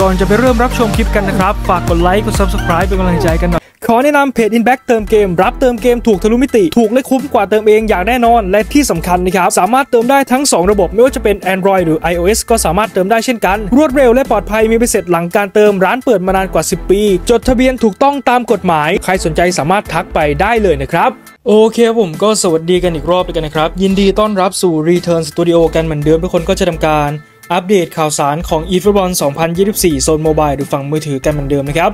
ก่อนจะไปเริ่มรับชมคลิปกันนะครับ ฝากกดไลค์ กด Subscribe เป็นกำลังใจกันหน่อย ขอแนะนำเพจ Inback เติมเกม รับเติมเกมถูกทะลุมิติ ถูกและคุ้มกว่าเติมเองอย่างแน่นอน และที่สำคัญนะครับ สามารถเติมได้ทั้ง 2 ระบบ ไม่ว่าจะเป็น Android หรือ iOS ก็สามารถเติมได้เช่นกัน รวดเร็วและปลอดภัยมีใบเสร็จหลังการเติมร้านเปิดมานานกว่า 10 ปี จดทะเบียนถูกต้องตามกฎหมาย ใครสนใจสามารถทักไปได้เลยนะครับโอเคผมก็สวัสดีกันอีกรอบไปกันนะครับยินดีต้อนรับสู่ Return Studio กันเหมือนเดิมทุกคนก็จะทำการ อัปเดตข่าวสารของ eFootball 2024 โซนโมบายหรือฝั่งมือถือกันเหมือนเดิมนะครับ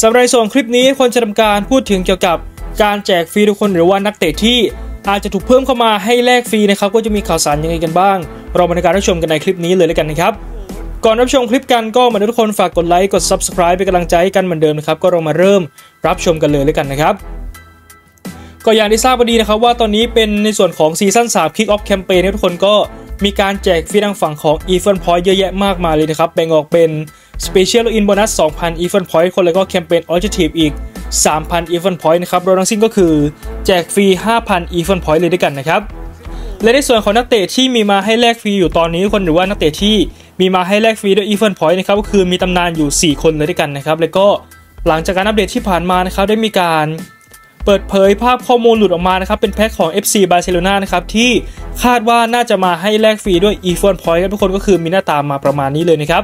สำหรับในส่วนคลิปนี้คนจะทำการพูดถึงเกี่ยวกับการแจกฟรีทุกคนหรือว่านักเตะที่อาจจะถูกเพิ่มเข้ามาให้แลกฟรีนะครับก็จะมีข่าวสารยังไงกันบ้าง เรามาในการรับชมกันในคลิปนี้เลยแล้วกันนะครับ ก่อนรับชมคลิปกันก็มาทุกคนฝากกดไลค์กด Subscribe เป็นกำลังใจกันเหมือนเดิมนะครับก็เรามาเริ่มรับชมกันเลยแล้วกันนะครับก็อย่างที่ทราบพอดีนะครับว่าตอนนี้เป็นในส่วนของซีซั่น3 Kick Off Campaign ทุกคนก็ มีการแจกฟรีทางฝั่งของ e f o n Point เยอะแยะมากมายเลยนะครับ แบ่งออกเป็น Special In Bonus 2,000 e f o n Point คนแล้วก็แคมเปญ Objective อีก 3,000 e f o n Point นะครับรวมทั้งสิ้นก็คือแจกฟรี 5,000 e f o n Point เลยด้วยกันนะครับ และในส่วนของนักเตะที่มีมาให้แลกฟรีอยู่ตอนนี้คนหรือว่านักเตะที่มีมาให้แลกฟรีด้วย e f o n Point นะครับก็คือมีตำนานอยู่ 4 คนเลยด้วยกันนะครับแล้วก็หลังจากการอัปเดตที่ผ่านมานะครับได้มีการ เปิดเผยภาพข้อมูลหลุดออกมานะครับ เป็นแพ็คของ FC Barcelona นะครับ ที่คาดว่าน่าจะมาให้แลกฟรีด้วย e f o n Point ครับทุกคนก็คือมีหน้าตามาประมาณนี้เลยนะครับ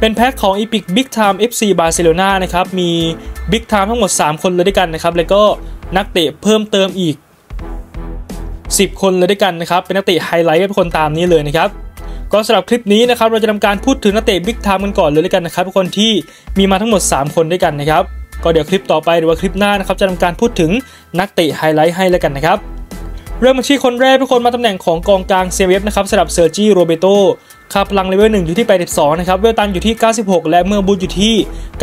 เป็นแพ็คของ Epic Big Time FC Barcelona นะครับ มี Big Time ทั้งหมด 3 คนเลยด้วยกันนะครับ แล้วก็นักเตะเพิ่มเติมอีก 10 คนเลยด้วยกันนะครับ เป็นนักเตะไฮไลท์ทุกคนตามนี้เลยนะครับก็สำหรับคลิปนี้นะครับเราจะทำการพูดถึงนักเตะ Big Time กันก่อนเลยด้วยกันนะครับทุกคนที่มีมาทั้งหมด 3 คนด้วยกันนะครับ ก็เดี๋ยวคลิปต่อไปหรือว่าคลิปหน้านะครับจะทำการพูดถึงนักเตะไฮไลท์ให้แล้วกันนะครับเริ่มมาที่คนแรกทุกคนมาตำแหน่งของกองกลาง CMF นะครับสำหรับเซอร์จีโรเบร์โตค่าพลังเลเวล1อยู่ที่ 82 นะครับ เวลตันอยู่ที่ 96 และเมื่อ boost อยู่ที่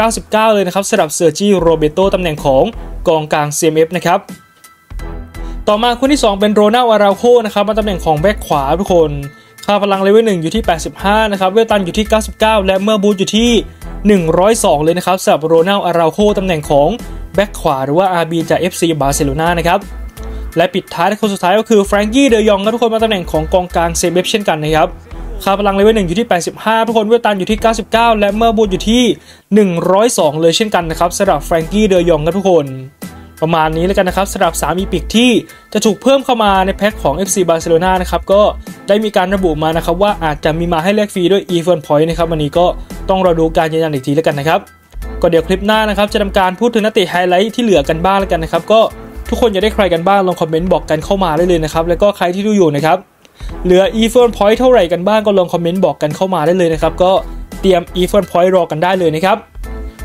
99 เลยนะครับสำหรับเซอร์จีโรเบร์โตตำแหน่งของกองกลาง CMF นะครับ ต่อมาคนที่ 2 เป็นโรนัลด์ อาราอูโคนะครับมาตำแหน่งของแบ็คขวาทุกคน ค่าพลังเลเวล1อยู่ที่ 85 นะครับ เวลตันอยู่ที่ 99 และเมื่อ boost อยู่ที่ 102 เลยนะครับสำหรับโรนัลด์ อาราอูโคตำแหน่งของแบ็คขวาหรือว่า RB จาก FC บาร์เซโลนานะครับและปิดท้ายในคนสุดท้ายก็คือแฟรงกี้เดยองนะทุกคนมาตำแหน่งของกองกลาง CMF เช่นกันนะครับค่าพลังเลเวลหนึ่งอยู่ที่ 85 ทุกคนเวลตันอยู่ที่ 99 และเมื่อ boost อยู่ที่ 102 เลยเช่นกันนะครับสำหรับแฟรงกี้เดยองนะทุกคน ประมาณนี้แล้วกันนะครับสำหรับ3 Epic ที่จะถูกเพิ่มเข้ามาในแพ็คของ FC Barcelona นะครับก็ได้มีการระบุมานะครับว่าอาจจะมีมาให้แลกฟรีด้วย e f o n Point นะครับวันนี้ก็ต้องรอดูการยืนยันอีกทีแล้วกันนะครับก็เดี๋ยวคลิปหน้านะครับจะทำการพูดถึงนักเตะไฮไลท์ที่เหลือกันบ้างแล้วกันนะครับก็ทุกคนอยากได้ใครกันบ้างลองคอมเมนต์บอกกันเข้ามาได้เลยนะครับแล้วก็ใครที่ดูอยู่นะครับเหลือ e f o n Point เท่าไหร่กันบ้างก็ลองคอมเมนต์บอกกันเข้ามาได้เลยนะครับก็เตรียม e f o n Point รอกันได้เลยนะครับ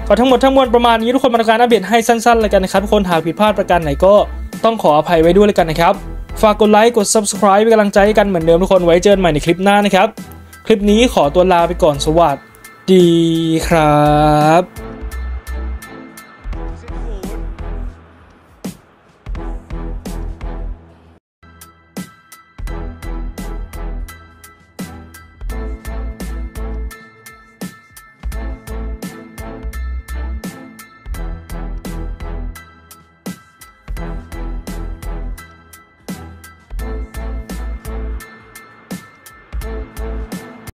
ก็ทั้งหมดทั้งมวลประมาณนี้ทุกคนมาทำการอัปเดตให้สั้นๆเลยกันนะครับทุกคนหากผิดพลาดประการไหนก็ต้องขออภัยไว้ด้วยเลยกันนะครับ ฝากกดไลค์กด subscribe เป็นกำลังใจให้กันเหมือนเดิมทุกคนไว้เจอกันใหม่ในคลิปหน้านะครับ คลิปนี้ขอตัวลาไปก่อนสวัสดีครับ